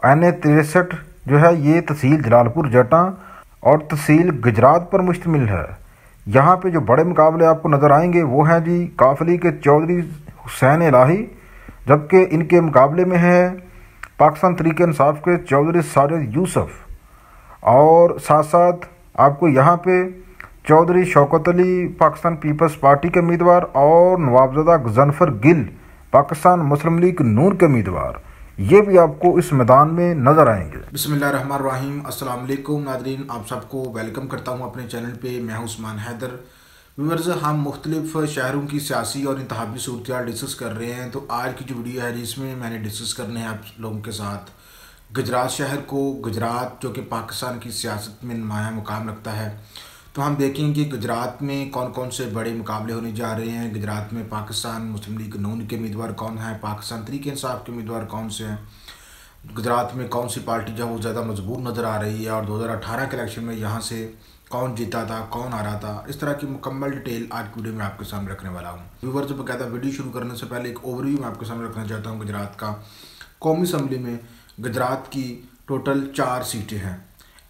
N A तिरसठ जो है, ये तहसील जलालपुर, जटा और तहसील गुजरात पर मुश्तमिल है। यहाँ पे जो बड़े मुकाबले आपको नज़र आएँगे, वो हैं जी काफली के चौधरी हुसैन इलाही, जबकि इनके मुकाबले में है पाकिस्तान तरीके इंसाफ के चौधरी साजिद यूसुफ और साथ साथ आपको यहाँ पे चौधरी शौकत अली, पाकिस्तान पीपल्स पार्टी के उम्मीदवार और नवाबजदा गजनफर गिल, पाकिस्तान मुस्लिम लीग नूर के उम्मीदवार। ये भी आपको इस मैदान में नज़र आएँगे। बिसमीम वालेकुम नादरीन, आप सबको वेलकम करता हूँ अपने चैनल पर मैं उस्मान हैदर। व्यूवर्स हम मुख्तलिफ़ शहरों की सियासी और इंतबी सूरत डिस्कस कर रहे हैं। तो आज की जो वीडियो है, जिसमें मैंने डिस्कस करने हैं आप लोगों के साथ, गुजरात शहर को गुजरात, जो कि पाकिस्तान की सियासत में नुमाया मुकाम रखता है तो हम देखेंगे कि गुजरात में कौन कौन से बड़े मुकाबले होने जा रहे हैं। गुजरात में पाकिस्तान, मुस्लिम लीग नून के उम्मीदवार कौन हैं? पाकिस्तान तरीके इंसाफ के उम्मीदवार कौन से हैं? गुजरात में कौन सी पार्टी जो है वो ज़्यादा मज़बूत नज़र आ रही है? और 2018 के इलेक्शन में यहाँ से कौन जीता था, कौन रहा था? इस तरह की मुकम्मल डिटेल आज की वीडियो में आपके सामने रखने वाला हूँ। व्यूवर जो बकायदा वीडियो शुरू करने से पहले एक ओवरव्यू मैं आपके सामने रखना चाहता हूँ। गुजरात का कौमी असम्बली में गुजरात की टोटल चार सीटें हैं।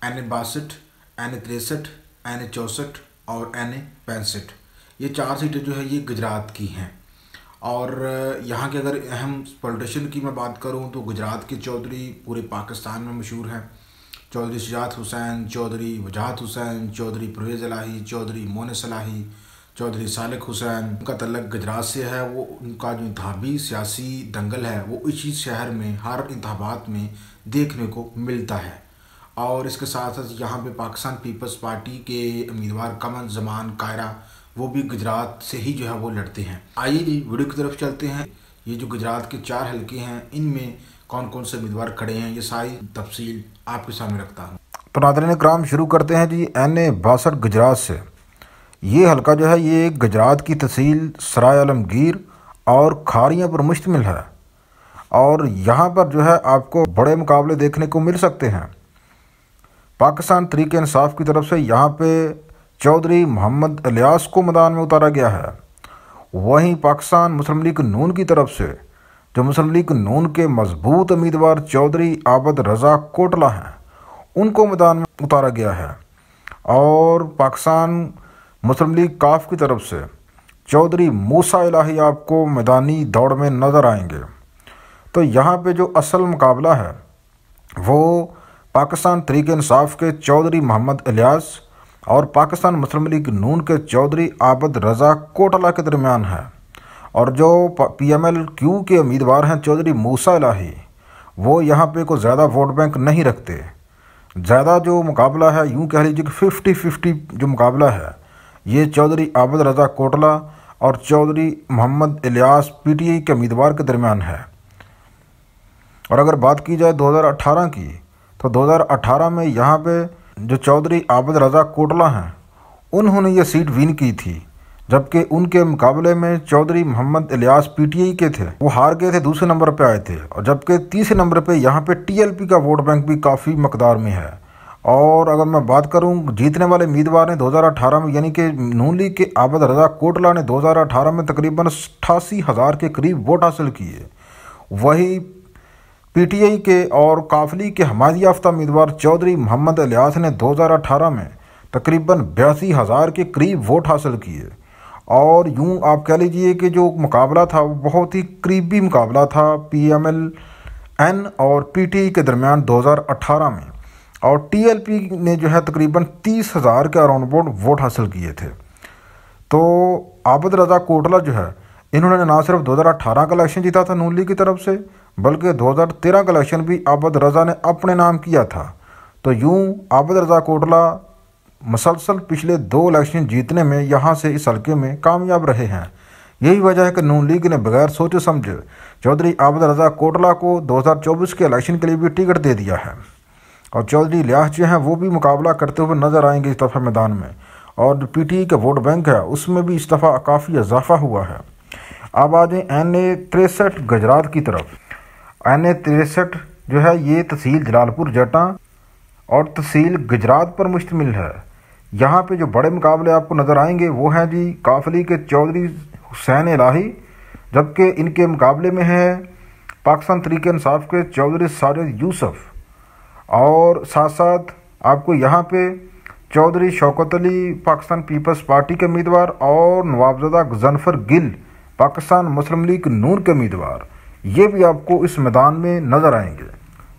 एन ए बासठ, एन ए तिरसठ एन ए चौंसठ और एन ए पैंसठ। ये चार सीटें जो है, ये गुजरात की हैं। और यहाँ के अगर अहम पॉलिटिशियन की मैं बात करूँ तो गुजरात के चौधरी पूरे पाकिस्तान में मशहूर हैं। चौधरी शजात हुसैन, चौधरी वजाहत हुसैन, चौधरी परवेज़ अलाही, चौधरी मोन सलाही, चौधरी सालिक हुसैन। उनका तलक गुजरात से है, वो उनका जो इंतबी सियासी दंगल है, वो इसी शहर में, हर इंतबात में देखने को मिलता है। और इसके साथ साथ यहाँ पे पाकिस्तान पीपल्स पार्टी के उम्मीदवार कमल जमान कायरा, वो भी गुजरात से ही जो है वो लड़ते हैं। आइए जी, वीडियो की तरफ़ चलते हैं। ये जो गुजरात के चार हल्के हैं, इनमें कौन कौन से उम्मीदवार खड़े हैं, ये सारी तफसील आपके सामने रखता हूँ। तो नादरन कराम शुरू करते हैं जी एन ए बासठ गुजरात से। ये हल्का जो है, ये गुजरात की तहसील सराय आलमगीर और खारियाँ पर मुश्तमिल है। और यहाँ पर जो है, आपको बड़े मुकाबले देखने को मिल सकते हैं। पाकिस्तान तरीके इंसाफ की तरफ़ से यहाँ पे चौधरी मोहम्मद अलियास को मैदान में उतारा गया है। वहीं पाकिस्तान मुस्लिम लीग नून की तरफ़ से, जो मुस्लिम लीग नून के मज़बूत उम्मीदवार चौधरी आबद रज़ा कोटला हैं, उनको मैदान में उतारा गया है। और पाकिस्तान मुस्लिम लीग काफ की तरफ़ से, चौधरी मूसा इलाही आपको मैदानी दौड़ में नज़र आएँगे। तो यहाँ पे जो असल मुकाबला है, वो पाकिस्तान तरीक इंसाफ के चौधरी मोहम्मद अलियास और पाकिस्तान मुस्लिम लीग नून के चौधरी आबद रज़ा कोटला के दरमियान है। और जो पी एम एल क्यू के उम्मीदवार हैं चौधरी मूसा इलाही, वो यहाँ पे कोई ज़्यादा वोट बैंक नहीं रखते। ज़्यादा जो मुकाबला है, यूँ कह लीजिए कि फिफ्टी फिफ्टी जो मुकाबला है, ये चौधरी आबद रज़ा कोटला और चौधरी मोहम्मद इलियास पीटीआई के उम्मीदवार के दरमियान है। और अगर बात की जाए 2018 की तो 2018 में यहाँ पे जो चौधरी आबद रज़ा कोटला हैं, उन्होंने ये सीट विन की थी, जबकि उनके मुकाबले में चौधरी मोहम्मद इलियास पीटीआई के थे। वो हार गए थे, दूसरे नंबर पे आए थे, और जबकि तीसरे नंबर पे यहाँ पे टीएलपी का वोट बैंक भी काफ़ी मकदार में है। और अगर मैं बात करूँ, जीतने वाले उम्मीदवार ने 2018 में, यानी कि नून लीग के आबद रज़ा कोटला ने 2018 में तकरीबन अट्ठासी हज़ार के करीब वोट हासिल किए। वही पीटीआई के और काफली के हमायत याफ्ता उम्मीदवार चौधरी मोहम्मद अलियास ने 2018 में तकरीबन बयासी हज़ार के करीब वोट हासिल किए। और यूँ आप कह लीजिए कि जो मुकाबला था, वो बहुत ही करीबी मुकाबला था पीएमएल, एन और पीटीआई के दरमियान 2018 में। और टीएलपी ने जो है तकरीबन तीस हज़ार के अराउंड बोर्ड वोट हासिल किए थे। तो आबद रज़ा कोटला जो है, इन्होंने ना सिर्फ़ 2018 का इलेक्शन जीता था नून लीग की तरफ़ से बल्कि 2013 का इलेक्शन भी आबद रज़ा ने अपने नाम किया था। तो यूँ आबद रज़ा कोटला मसलसल पिछले दो इलेक्शन जीतने में यहाँ से इस हल्के में कामयाब रहे हैं। यही वजह है कि नून लीग ने बगैर सोचे समझे चौधरी आबद रज़ा कोटला को 2024 के इलेक्शन के लिए भी टिकट दे दिया है। और चौधरी लियास जो हैं, वो भी मुकाबला करते हुए नज़र आएँगे इस दफ़ा मैदान में। और जो पी टी का वोट बैंक है, उसमें भी इस दफ़ा काफ़ी इजाफा हुआ है। अब आ जाए एन ए तिरसठ गुजरात की तरफ़। एन ए तिरसठ जो है, ये तहसील जलालपुर, जटा, और तहसील गुजरात पर मुश्तमिल है। यहाँ पे जो बड़े मुकाबले आपको नज़र आएँगे, वो हैं जी काफली के चौधरी हुसैन इलाही, जबकि इनके मुकाबले में है पाकिस्तान तरीके इंसाफ के चौधरी साजिद यूसुफ, और साथ साथ आपको यहाँ पे चौधरी शौकत अली, पाकिस्तान पीपल्स पार्टी के उम्मीदवार, और नवाबजदा गजनफर गिल, पाकिस्तान मुस्लिम लीग नून के उम्मीदवार। ये भी आपको इस मैदान में नज़र आएँगे।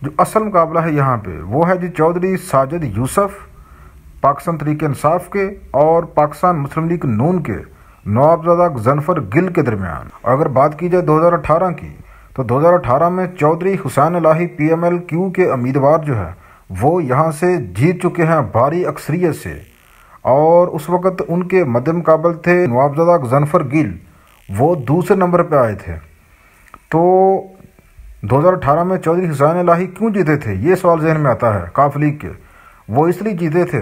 जो असल मुकाबला है यहाँ पे, वो है जी चौधरी साजिद यूसुफ, पाकिस्तान तरीके इंसाफ के और पाकिस्तान मुस्लिम लीग नून के नवाबजादा जनफर गिल के दरमियान। और अगर बात की जाए 2018 की तो 2018 में चौधरी हुसैन लाही पीएमएल-क्यू के उम्मीदवार जो है, वो यहाँ से जीत चुके हैं भारी अक्सरियत से। और उस वक़्त उनके मद्द मुकाबल थे नवाबजादा जनफर गिल, वो दूसरे नंबर पर आए थे। तो 2018 में चौधरी हुसैन लाही क्यों जीते थे? ये सवाल जहन में आता है, काफ लीग के। वो इसलिए जीते थे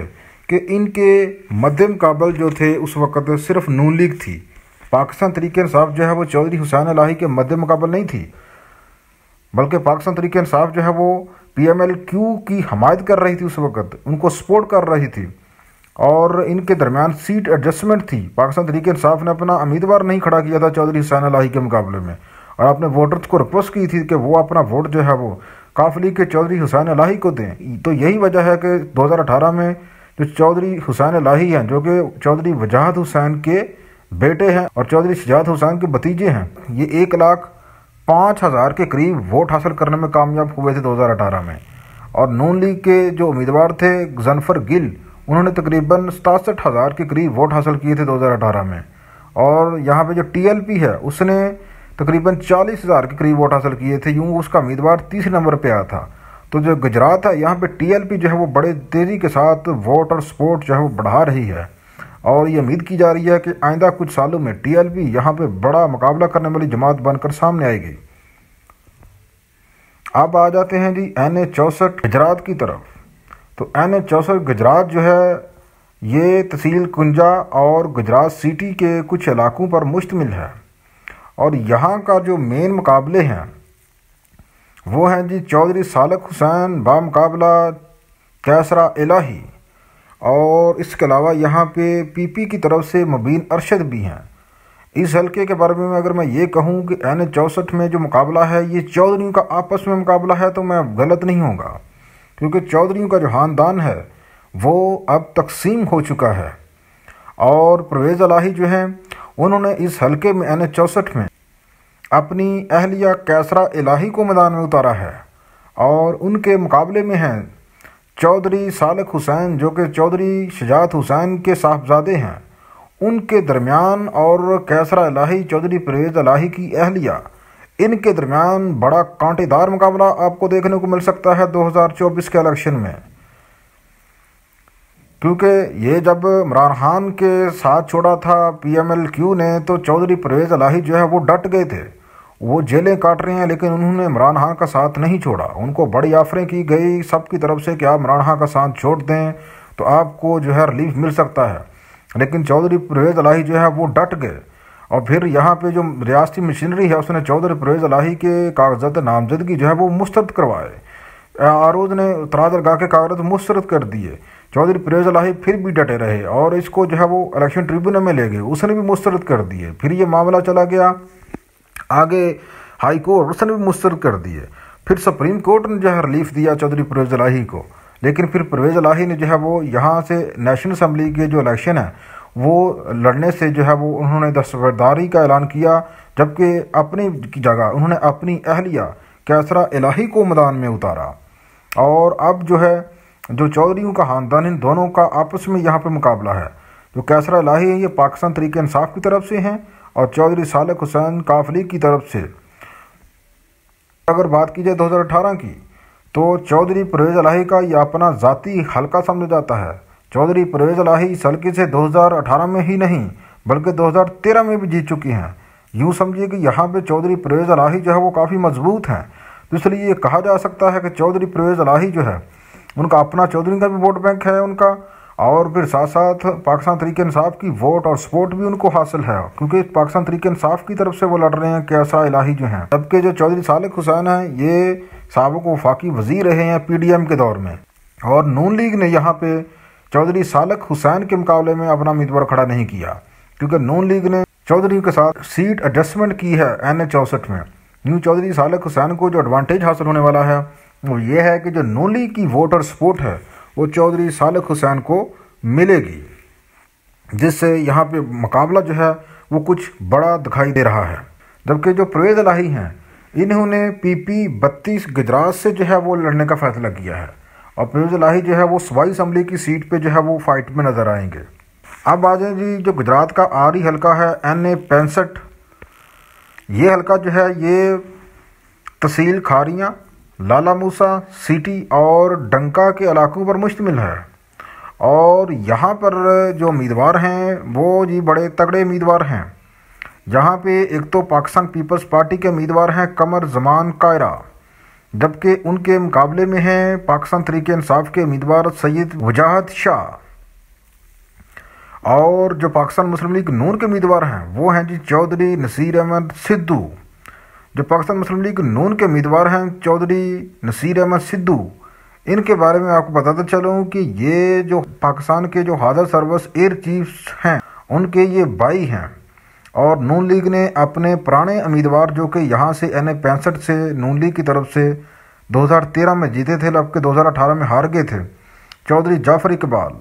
कि इनके मध्य मुकाबल जो थे, उस वक़्त सिर्फ़ नून लीग थी। पाकिस्तान तरीके इंसाफ जो है, वो चौधरी हुसैन लाही के मध्य मुकाबल नहीं थी। बल्कि पाकिस्तान तरीके इंसाफ जो है, वो पी एम एल क्यू की हमायत कर रही थी उस वक़्त, उनको सपोर्ट कर रही थी। और इनके दरमियान सीट एडजस्टमेंट थी। पाकिस्तान तरीके इंसाफ ने अपना उम्मीदवार नहीं खड़ा किया था चौधरी हुसैन लाही के मुकाबले में। और अपने वोटर्स को रिक्वेस्ट की थी कि वो अपना वोट जो है वो काफ लीग के चौधरी हुसैन लाही को दें। तो यही वजह है कि 2018 में जो चौधरी हुसैन लाही हैं, जो कि चौधरी वजाहत हुसैन के बेटे हैं और चौधरी शजात हुसैन के भतीजे हैं, ये एक लाख पाँच हज़ार के करीब वोट हासिल करने में कामयाब हुए थे 2018 में। और नून लीग के जो उम्मीदवार थे, जनफर गिल, उन्होंने तकरीबन सतासठ हज़ार के करीब वोट हासिल किए थे 2018 में। और यहाँ पे जो टीएलपी है, उसने तकरीबन चालीस हज़ार के करीब वोट हासिल किए थे, यूँ उसका उम्मीदवार तीसरे नंबर पर आया था। तो जो गुजरात है, यहाँ पे टीएलपी जो है वो बड़े तेज़ी के साथ वोट और सपोर्ट जो है वो बढ़ा रही है। और ये उम्मीद की जा रही है कि आइंदा कुछ सालों में टीएलपी यहाँ पे बड़ा मुकाबला करने वाली जमात बनकर सामने आएगी। अब आ जाते हैं जी एन ए चौंसठ गुजरात की तरफ़। तो एन ए चौंसठ गुजरात जो है, ये तहसील कुंजा और गुजरात सिटी के कुछ इलाकों पर मुश्तमिल है। और यहाँ का जो मेन मुकाबले हैं, वो हैं जी चौधरी सालक हुसैन बामुकाबला कैसरा इलाही और इसके अलावा यहाँ पे पीपी की तरफ़ से मुबीन अरशद भी हैं। इस हल्के के बारे में अगर मैं ये कहूँ कि एन चौंसठ में जो मुकाबला है, ये चौधरीों का आपस में मुकाबला है तो मैं गलत नहीं होगा क्योंकि चौधरीों का जो ख़ानदान है, वो अब तकसीम हो चुका है। और परवेज़ अलाही जो हैं, उन्होंने इस हल्के में एन चौंसठ में अपनी अहलिया कैसरा इलाही को मैदान में उतारा है और उनके मुकाबले में हैं चौधरी सालक हुसैन, जो कि चौधरी शजात हुसैन के साहबजादे हैं। उनके दरमियान और कैसरा इलाही, चौधरी परवेज़ इलाही की अहलिया, इनके दरमियान बड़ा कांटेदार मुकाबला आपको देखने को मिल सकता है 2024 के इलेक्शन में। क्योंकि ये जब इमरान खान के साथ छोड़ा था, पीएमएल-क्यू ने तो चौधरी परवेज़ इलाही जो है वो डट गए थे। वो जेलें काट रहे हैं, लेकिन उन्होंने इमरान खान का साथ नहीं छोड़ा। उनको बड़ी ऑफरें की गई, सबकी तरफ़ से कि आप इमरान खान का साथ छोड़ दें तो आपको जो है रिलीफ मिल सकता है। लेकिन चौधरी परवेज़ अलाही जो है, वो डट गए। और फिर यहाँ पे जो रियासती मशीनरी है, उसने चौधरी परवेज़ अलाही के कागजात, नामजदगी जो है, वो मुस्तरद करवाए। आरोज ने तराजरगाह के कागजात मुस्तरद कर दिए। चौधरी परवेज़ अलाही फिर भी डटे रहे और इसको जो है, वो इलेक्शन ट्रिब्यूनल में ले गए। उसने भी मुस्तरद कर दिए। फिर ये मामला चला गया। आगे हाई कोर्ट उसने भी मुस्तर कर दिए फिर सुप्रीम कोर्ट ने जो है रिलीफ दिया चौधरी परवेज लाही को। लेकिन फिर परवेज लाही ने जो है वो यहाँ से नेशनल असम्बली के जो इलेक्शन है, वो लड़ने से जो है वो उन्होंने दस्तबरदारी का ऐलान किया, जबकि अपनी जगह उन्होंने अपनी अहलिया कैसरा इलाही को मैदान में उतारा। और अब जो है, जो चौधरीों का ख़ानदान इन दोनों का आपस में यहाँ पर मुकाबला है। जो कैसरा इलाही है ये पाकिस्तान तरीके इंसाफ की तरफ़ से हैं और चौधरी सालक हुसैन काफली की तरफ़ से। अगर बात की जाए 2018 की तो चौधरी परवेज़ अलाही का यह अपना ज़ाती हल्का समझा जाता है। चौधरी परवेज़ अलाही इस हल्के से 2018 में ही नहीं, बल्कि 2013 में भी जीत चुकी हैं। यूँ समझिए कि यहाँ पे चौधरी परवेज़ अलाही जो है वो काफ़ी मज़बूत हैं। तो इसलिए ये कहा जा सकता है कि चौधरी परवेज़ अलाही जो है, उनका अपना चौधरी का भी वोट बैंक है उनका। और फिर साथ साथ पाकिस्तान तरीके इंसाफ की वोट और सपोर्ट भी उनको हासिल है, क्योंकि पाकिस्तान तरीके इंसाफ की तरफ़ से वो लड़ रहे हैं, कैसा इलाही जो हैं। जबकि जो चौधरी सालिक हुसैन हैं, ये सबक वफाकी वज़ीर रहे हैं पीडीएम के दौर में। और नून लीग ने यहाँ पे चौधरी सालक हुसैन के मुकाबले में अपना उम्मीदवार खड़ा नहीं किया, क्योंकि नून लीग ने चौधरी के साथ सीट एडजस्टमेंट की है एन ए चौंसठ में। न्यू चौधरी सालक हुसैन को जो एडवांटेज हासिल होने वाला है, वो ये है कि जो नून लीग की वोटर सपोर्ट है वो चौधरी सालक हुसैन को मिलेगी, जिससे यहाँ पे मुकाबला जो है वो कुछ बड़ा दिखाई दे रहा है। जबकि जो परवेज लाही हैं, इन्होंने पीपी बत्तीस गुजरात से जो है वो लड़ने का फैसला किया है और परवेज लाही जो है वो सवाई असम्बली की सीट पे जो है वो फाइट में नज़र आएँगे। अब आ जाए जी, जो गुजरात का आरी हल्का है, एन ए पैंसठ। ये हल्का जो है, ये तहसील खारियाँ लाला मूसा, सिटी और डंका के इलाकों पर मुश्तमिल है। और यहाँ पर जो उम्मीदवार हैं, वो जी बड़े तगड़े उम्मीदवार हैं। जहाँ पे एक तो पाकिस्तान पीपल्स पार्टी के उम्मीदवार हैं कमर जमान कायरा। जबकि उनके मुकाबले में हैं पाकिस्तान तरीके इंसाफ के उम्मीदवार सैयद वजाहत शाह। और जो पाकिस्तान मुस्लिम लीग नून के उम्मीदवार हैं, वो हैं जी चौधरी नसीर अहमद सिद्धू। जो पाकिस्तान मुस्लिम लीग नून के उम्मीदवार हैं, चौधरी नसीर अहमद सिद्धू। इनके बारे में आपको बताता चलूँ कि ये जो पाकिस्तान के जो हादर सर्वस एयर चीफ्स हैं, उनके ये भाई हैं। और नून लीग ने अपने पुराने उम्मीदवार जो कि यहाँ से एन पैंसठ से नून लीग की तरफ़ से 2013 में जीते थे, जबकि 2018 में हार गए थे, चौधरी जाफ़र इकबाल।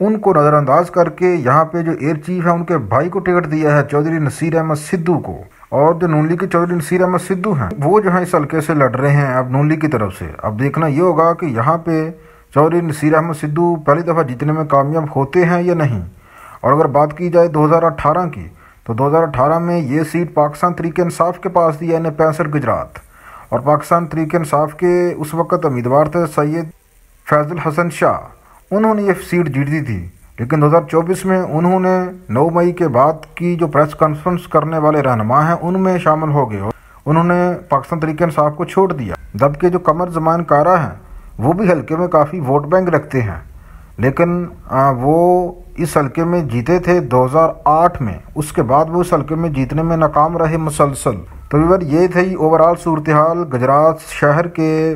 उनको नज़रअंदाज करके यहाँ पे जो एयर चीफ है, उनके भाई को टिकट दिया है चौधरी नसीर अहमद सिद्धू को। और जो नून लीग के चौधरी नसीर अहमद सिद्धू हैं, वो जो है इस हल्के से लड़ रहे हैं अब नून लीग की तरफ़ से। अब देखना ये होगा कि यहाँ पे चौधरी नसीर अहमद सिद्धू पहली दफ़ा जीतने में कामयाब होते हैं या नहीं। और अगर बात की जाए 2018 की तो 2018 में ये सीट पाकिस्तान तरीके इंसाफ के पास थी यानी पैंसठ गुजरात। और पाकिस्तान तरीके इंसाफ के उस वक़्त उम्मीदवार थे सैयद फैज़ल हसन शाह। उन्होंने ये सीट जीत दी थी। लेकिन 2024 में उन्होंने 9 मई के बाद की जो प्रेस कॉन्फ्रेंस करने वाले रहनमा हैं, उनमें शामिल हो गए उन्होंने पाकिस्तान तरीके इंसाफ को छोड़ दिया। जबकि जो कमर जमान कारा हैं, वो भी हल्के में काफ़ी वोट बैंक रखते हैं। लेकिन वो इस हल्के में जीते थे 2008 में। उसके बाद वो इस हल्के में जीतने में नाकाम रहे मुसलसल। तो ये थी ओवरऑल सूरत हाल गुजरात शहर के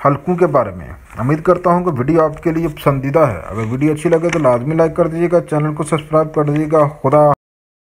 हल्कों के बारे में। उम्मीद करता हूँ कि वीडियो आपके लिए पसंदीदा है। अगर वीडियो अच्छी लगे तो लाजमी लाइक कर दीजिएगा, चैनल को सब्सक्राइब कर दीजिएगा। खुदा